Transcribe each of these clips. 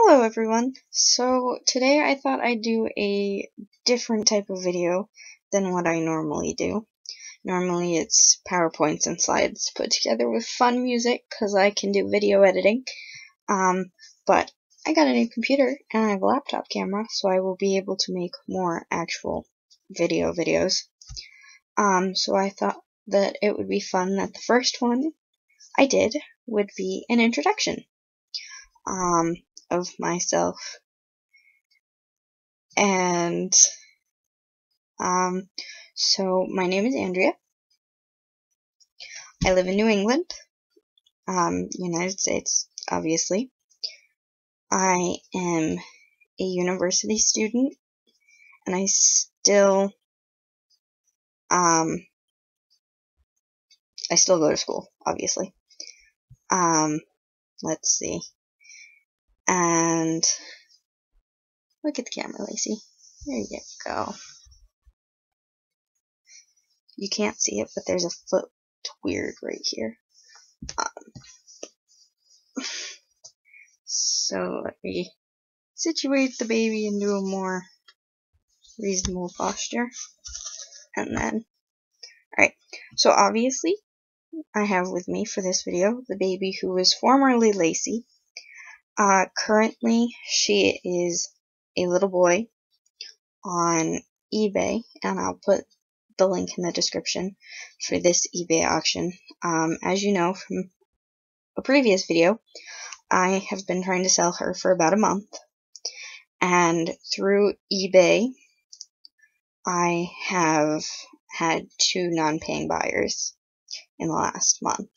Hello everyone. So today I thought I'd do a different type of video than what I normally do. Normally it's PowerPoints and slides put together with fun music because I can do video editing. Um, but I got a new computer and I have a laptop camera so I will be able to make more actual video videos. Um, so I thought that it would be fun that the first one I did would be an introduction. Um, of myself. And um, so my name is Andrea. I live in New England, um, United States, obviously. I am a university student, and I still, um, I still go to school, obviously. Um, let's see. And look at the camera, Lacey. There you go. You can't see it, but there's a foot weird right here. Um, so let me situate the baby into a more reasonable posture. And then, alright, so obviously I have with me for this video the baby who was formerly Lacey uh, currently, she is a little boy on eBay, and I'll put the link in the description for this eBay auction. Um, as you know from a previous video, I have been trying to sell her for about a month, and through eBay, I have had two non-paying buyers in the last month.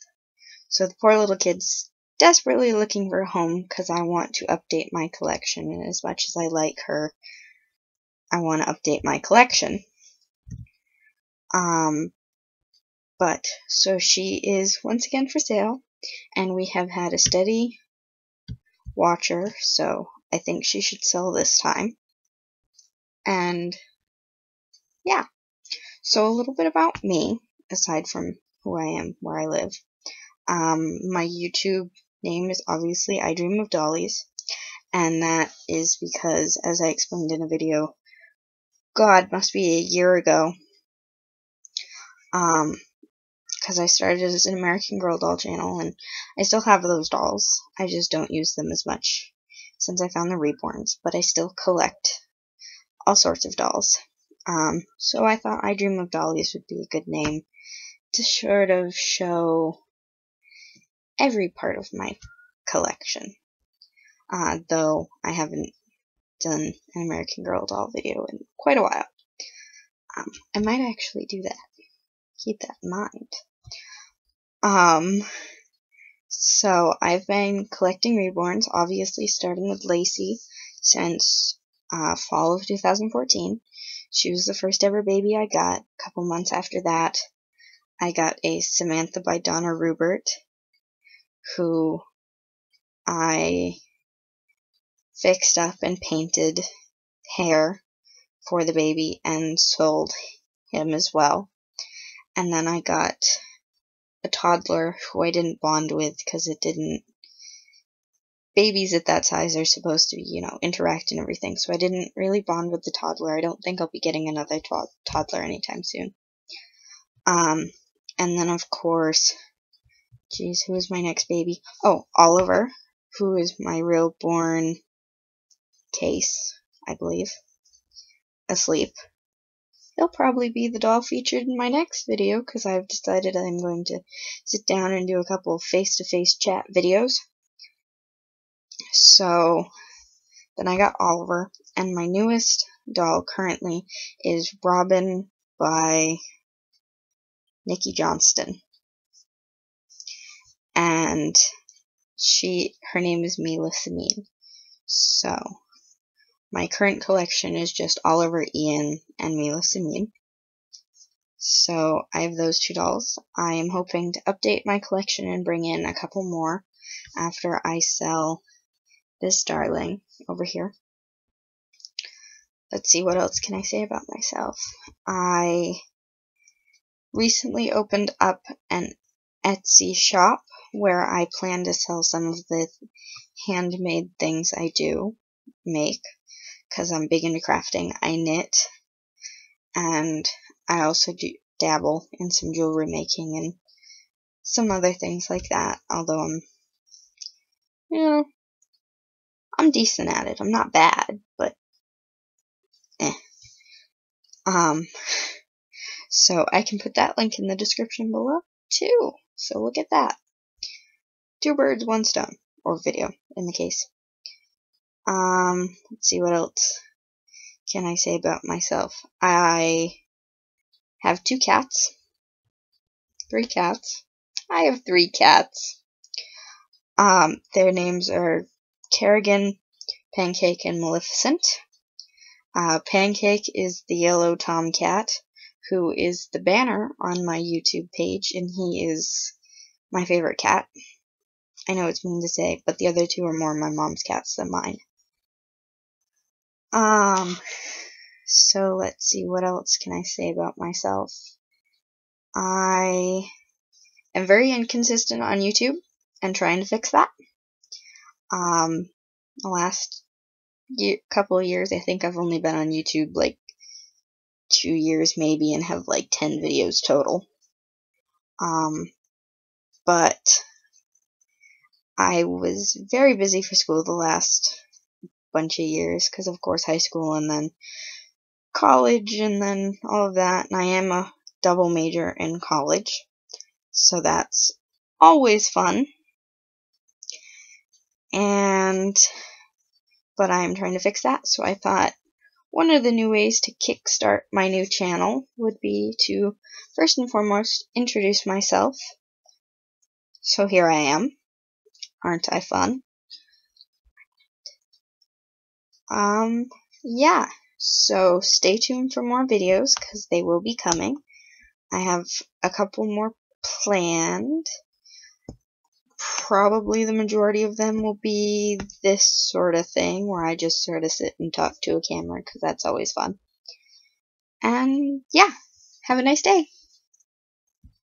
So the poor little kid's desperately looking for a home because I want to update my collection. And as much as I like her, I want to update my collection. Um, but, so she is once again for sale, and we have had a steady watcher, so I think she should sell this time. And, yeah. So a little bit about me, aside from who I am, where I live. Um, my YouTube name is obviously I Dream of Dollies, and that is because, as I explained in a video, God, must be a year ago, um, because I started as an American Girl doll channel, and I still have those dolls. I just don't use them as much since I found the reborns, but I still collect all sorts of dolls. Um, so I thought I Dream of Dollies would be a good name to sort of show every part of my collection. Uh, though I haven't done an American Girl doll video in quite a while. Um, I might actually do that. Keep that in mind. Um, so I've been collecting reborns, obviously starting with Lacey since uh, fall of 2014. She was the first ever baby I got. A couple months after that, I got a Samantha by Donna Rubert who I fixed up and painted hair for the baby and sold him as well. And then I got a toddler who I didn't bond with because it didn't. Babies at that size are supposed to, be, you know, interact and everything, so I didn't really bond with the toddler. I don't think I'll be getting another to- toddler anytime soon. Um, and then of course Jeez, who is my next baby? Oh, Oliver, who is my Realborn case, I believe. Asleep. He'll probably be the doll featured in my next video because I've decided I'm going to sit down and do a couple of face-to-face chat videos. So, then I got Oliver, and my newest doll currently is Robin by Nikki Johnston and she her name is Mila Samine. So my current collection is just Oliver Ian and Mila Samine. So I have those two dolls. I am hoping to update my collection and bring in a couple more after I sell this darling over here. Let's see what else can I say about myself. I recently opened up an Etsy shop where I plan to sell some of the handmade things I do make because I'm big into crafting. I knit and I also do dabble in some jewelry making and some other things like that. Although I'm, you know, I'm decent at it. I'm not bad, but eh. Um, so I can put that link in the description below too. So look at that. Two birds, one stone, or video in the case. Um, let's see what else can I say about myself. I have two cats. Three cats. I have three cats. Um, their names are Kerrigan, Pancake, and Maleficent. Uh, Pancake is the yellow tomcat, who is the banner on my YouTube page, and he is my favorite cat. I know it's mean to say, but the other two are more my mom's cats than mine. Um, so let's see, what else can I say about myself? I am very inconsistent on YouTube and trying to fix that. Um, the last year, couple years, I think I've only been on YouTube like two years maybe and have like 10 videos total. Um, but I was very busy for school the last bunch of years because of course high school and then college and then all of that and I am a double major in college so that's always fun and but I am trying to fix that so I thought one of the new ways to kickstart my new channel would be to first and foremost introduce myself so here I am aren't I fun um, yeah. So stay tuned for more videos because they will be coming. I have a couple more planned. Probably the majority of them will be this sort of thing where I just sort of sit and talk to a camera because that's always fun. And yeah, have a nice day.